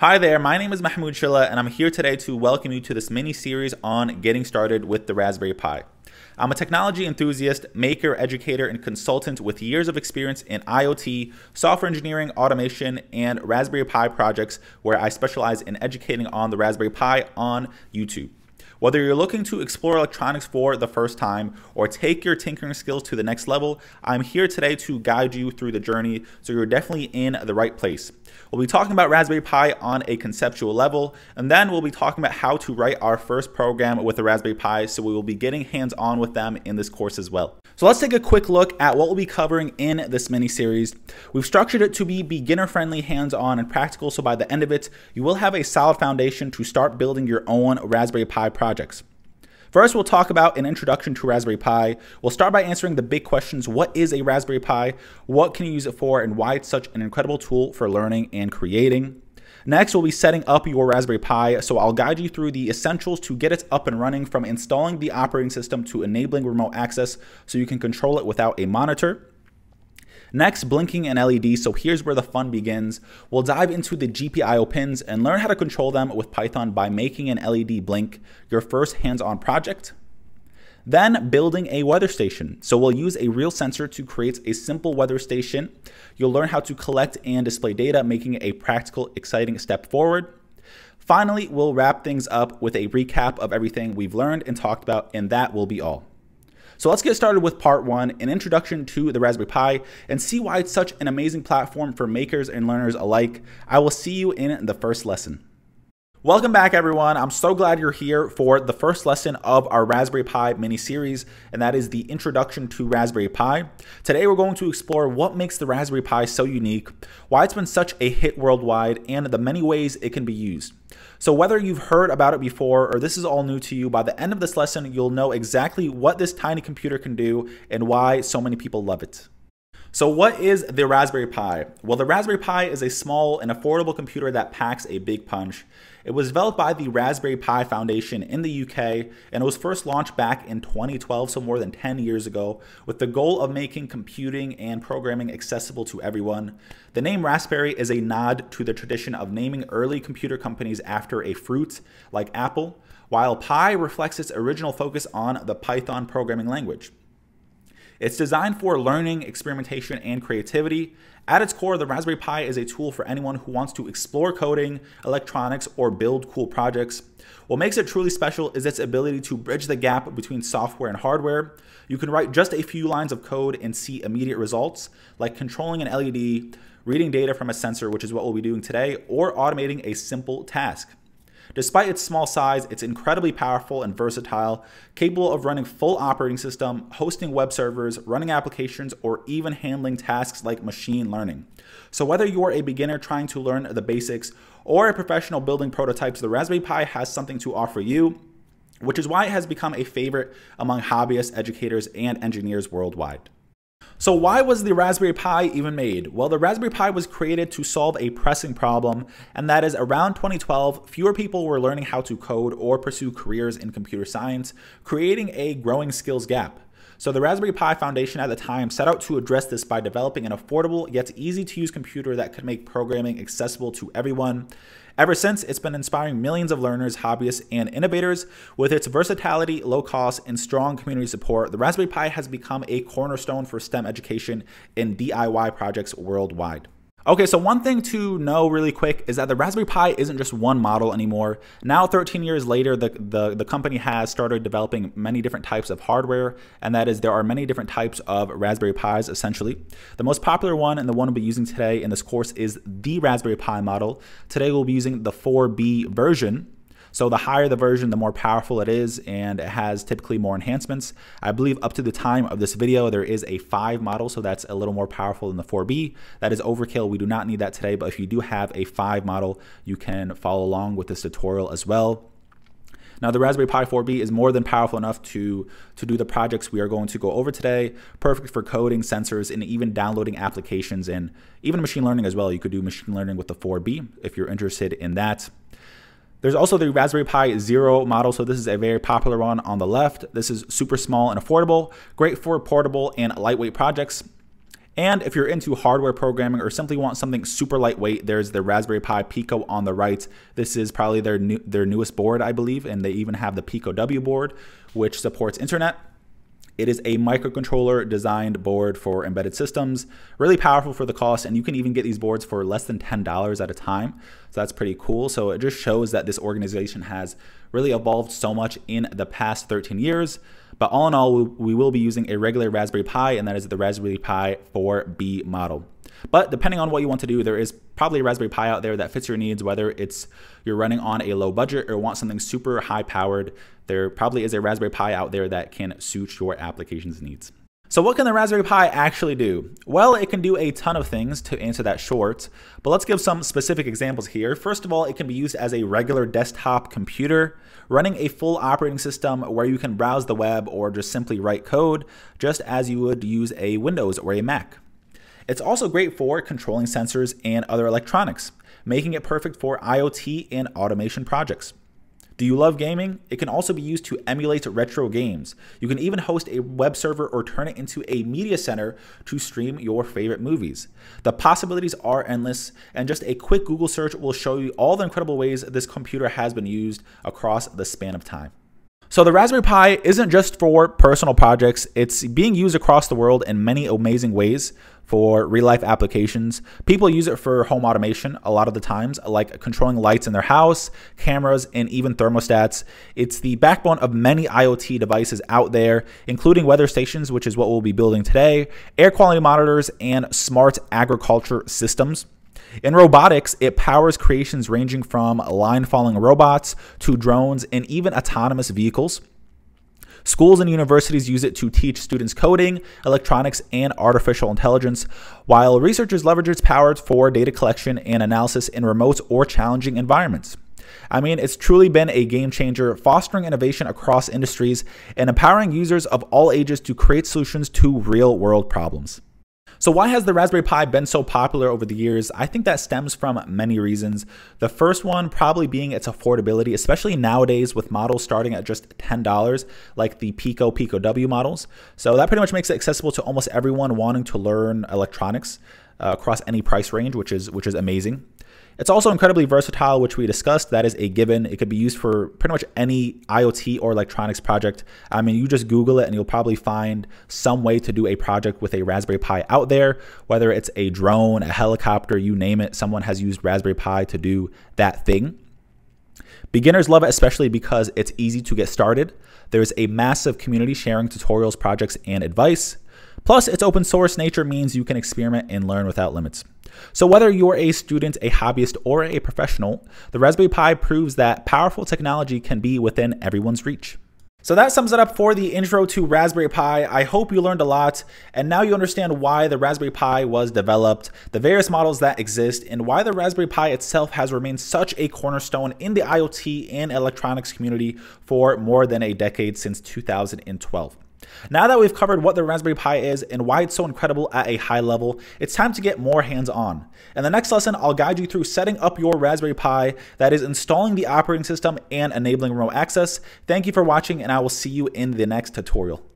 Hi there, my name is Mahmoud Shilleh, and I'm here today to welcome you to this mini series on getting started with the Raspberry Pi. I'm a technology enthusiast, maker, educator, and consultant with years of experience in IoT, software engineering, automation, and Raspberry Pi projects where I specialize in educating on the Raspberry Pi on YouTube. Whether you're looking to explore electronics for the first time or take your tinkering skills to the next level, I'm here today to guide you through the journey so you're definitely in the right place. We'll be talking about Raspberry Pi on a conceptual level, and then we'll be talking about how to write our first program with the Raspberry Pi, so we will be getting hands-on with them in this course as well. So let's take a quick look at what we'll be covering in this mini series. We've structured it to be beginner-friendly, hands-on, and practical, so by the end of it, you will have a solid foundation to start building your own Raspberry Pi projects. First, we'll talk about an introduction to Raspberry Pi. We'll start by answering the big questions What is a Raspberry Pi? What can you use it for? And why it's such an incredible tool for learning and creating. Next, we'll be setting up your Raspberry Pi, so I'll guide you through the essentials to get it up and running from installing the operating system to enabling remote access so you can control it without a monitor. Next, blinking and LED, so here's where the fun begins. We'll dive into the GPIO pins and learn how to control them with Python by making an LED blink, your first hands-on project. Then building a weather station. So we'll use a real sensor to create a simple weather station. You'll learn how to collect and display data, making it a practical, exciting step forward. Finally, we'll wrap things up with a recap of everything we've learned and talked about, and that will be all. So let's get started with part one, an introduction to the Raspberry Pi, and see why it's such an amazing platform for makers and learners alike. I will see you in the first lesson. Welcome back everyone. I'm so glad you're here for the first lesson of our Raspberry Pi mini series, and that is the introduction to Raspberry Pi. Today we're going to explore what makes the Raspberry Pi so unique, why it's been such a hit worldwide, and the many ways it can be used. So whether you've heard about it before or this is all new to you, by the end of this lesson, you'll know exactly what this tiny computer can do and why so many people love it. So what is the Raspberry Pi? Well, the Raspberry Pi is a small and affordable computer that packs a big punch. It was developed by the Raspberry Pi Foundation in the UK and it was first launched back in 2012, so more than 10 years ago, with the goal of making computing and programming accessible to everyone. The name Raspberry is a nod to the tradition of naming early computer companies after a fruit, like Apple, while Pi reflects its original focus on the Python programming language. It's designed for learning, experimentation, and creativity. At its core, the Raspberry Pi is a tool for anyone who wants to explore coding, electronics, or build cool projects. What makes it truly special is its ability to bridge the gap between software and hardware. You can write just a few lines of code and see immediate results, like controlling an LED, reading data from a sensor, which is what we'll be doing today, or automating a simple task. Despite its small size, it's incredibly powerful and versatile, capable of running full operating system, hosting web servers, running applications, or even handling tasks like machine learning. So whether you're a beginner trying to learn the basics or a professional building prototypes, the Raspberry Pi has something to offer you, which is why it has become a favorite among hobbyists, educators, and engineers worldwide. So why was the Raspberry Pi even made? Well, the Raspberry Pi was created to solve a pressing problem, and that is around 2012, fewer people were learning how to code or pursue careers in computer science, creating a growing skills gap. So the Raspberry Pi Foundation at the time set out to address this by developing an affordable yet easy to use computer that could make programming accessible to everyone. Ever since, it's been inspiring millions of learners, hobbyists, and innovators. With its versatility, low cost, and strong community support, the Raspberry Pi has become a cornerstone for STEM education and DIY projects worldwide. Okay, so one thing to know really quick is that the Raspberry Pi isn't just one model anymore. Now, 13 years later, the, the, the, company has started developing many different types of hardware, and that is there are many different types of Raspberry Pis, essentially. The most popular one and the one we'll be using today in this course is the Raspberry Pi model. Today, we'll be using the 4B version. So the higher the version, the more powerful it is, and it has typically more enhancements. I believe up to the time of this video, there is a 5 model, so that's a little more powerful than the 4B. That is overkill. We do not need that today, but if you do have a 5 model, you can follow along with this tutorial as well. Now, the Raspberry Pi 4B is more than powerful enough to, to do the projects we are going to go over today. Perfect for coding, sensors, and even downloading applications and even machine learning as well. You could do machine learning with the 4B if you're interested in that. There's also the Raspberry Pi Zero model. So this is a very popular one on the left. This is super small and affordable, great for portable and lightweight projects. And if you're into hardware programming or simply want something super lightweight, there's the Raspberry Pi Pico on the right. This is probably their new, their newest board, I believe, and they even have the Pico W board, which supports internet. It is a microcontroller designed board for embedded systems, really powerful for the cost, and you can even get these boards for less than $10 at a time. So that's pretty cool. So it just shows that this organization has really evolved so much in the past 13 years. But all in all, we will be using a regular Raspberry Pi, and that is the Raspberry Pi 4B model. But depending on what you want to do, there is probably a Raspberry Pi out there that fits your needs, whether it's you're running on a low budget or want something super high powered. There probably is a Raspberry Pi out there that can suit your application's needs. So what can the Raspberry Pi actually do? Well, it can do a ton of things to answer that short, but let's give some specific examples here. First of all, it can be used as a regular desktop computer, running a full operating system where you can browse the web or just simply write code, just as you would use a Windows or a Mac. It's also great for controlling sensors and other electronics, making it perfect for IoT and automation projects. Do you love gaming? It can also be used to emulate retro games. You can even host a web server or turn it into a media center to stream your favorite movies. The possibilities are endless, and just a quick Google search will show you all the incredible ways this computer has been used across the span of time. So the Raspberry Pi isn't just for personal projects, it's being used across the world in many amazing ways for real life applications. People use it for home automation a lot of the times, like controlling lights in their house, cameras, and even thermostats. It's the backbone of many IoT devices out there, including weather stations, which is what we'll be building today, air quality monitors, and smart agriculture systems. In robotics, it powers creations ranging from line following robots to drones and even autonomous vehicles. Schools and universities use it to teach students coding, electronics, and artificial intelligence, while researchers leverage its power for data collection and analysis in remote or challenging environments. I mean, it's truly been a game changer, fostering innovation across industries and empowering users of all ages to create solutions to real world problems. So, why has the Raspberry Pi been so popular over the years? I think that stems from many reasons. The first one probably being its affordability, especially nowadays with models starting at just $10, like the Pico, Pico W models. So, that pretty much makes it accessible to almost everyone wanting to learn electronics uh, across any price range, which is which is amazing. It's also incredibly versatile, which we discussed. That is a given. It could be used for pretty much any IoT or electronics project. I mean, you just Google it and you'll probably find some way to do a project with a Raspberry Pi out there, whether it's a drone, a helicopter, you name it. Someone has used Raspberry Pi to do that thing. Beginners love it especially because it's easy to get started. There's a massive community sharing tutorials, projects, and advice. Plus, its open source nature means you can experiment and learn without limits. So, whether you're a student, a hobbyist, or a professional, the Raspberry Pi proves that powerful technology can be within everyone's reach. So that sums it up for the intro to Raspberry Pi. I hope you learned a lot, and now you understand why the Raspberry Pi was developed, the various models that exist, and why the Raspberry Pi itself has remained such a cornerstone in the IoT and electronics community for more than a decade since 2012. Now that we've covered what the Raspberry Pi is and why it's so incredible at a high level, it's time to get more hands-on. In the next lesson, I'll guide you through setting up your Raspberry Pi, that is installing the operating system and enabling remote access. Thank you for watching and I will see you in the next tutorial.